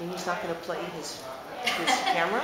And he's not gonna play his, his camera?